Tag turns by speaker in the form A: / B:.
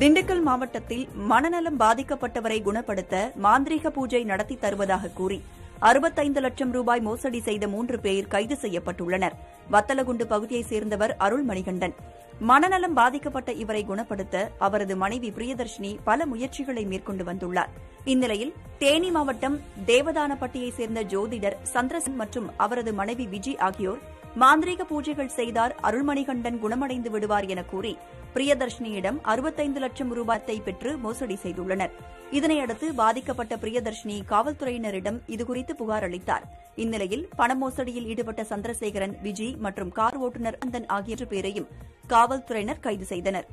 A: திண்டுக்கல் மாவட்டத்தில் மனநலம் பாதிக்கப்பட்டவரை குணப்படுத்த மாந்திரீக பூஜை நடத்தி தருவதாக கூறி அறுபத்தைந்து லட்சம் ரூபாய் மோசடி செய்த மூன்று பேர் கைது செய்யப்பட்டுள்ளனர். வத்தலகுண்டு பகுதியைச் சேர்ந்தவர் அருள்மணிகண்டன். மனநலம் பாதிக்கப்பட்ட இவரை குணப்படுத்த அவரது மனைவி பிரியதர்ஷினி பல முயற்சிகளை மேற்கொண்டு வந்துள்ளார். இந்நிலையில் தேனி மாவட்டம் தேவதானப்பட்டியைச் சேர்ந்த ஜோதிடர் சந்திரசன் மற்றும் அவரது மனைவி விஜி ஆகியோர் மாந்திரீக பூஜைகள் செய்தார் அருள்மணிகண்டன் குணமடைந்து விடுவார் என கூறி பிரியதர்ஷினியிடம் அறுபத்தைந்து லட்சம் ரூபாயை பெற்று மோசடி செய்துள்ளனர். இதனையடுத்து பாதிக்கப்பட்ட பிரியதர்ஷினி காவல்துறையினரிடம் இதுகுறித்து புகார் அளித்தார். இந்நிலையில் பண மோசடியில் ஈடுபட்ட சந்திரசேகரன் விஜி மற்றும் கார் ஓட்டுநர் அந்தன் ஆகிய பேரையும் காவல்துறையினர் கைது செய்தனர்.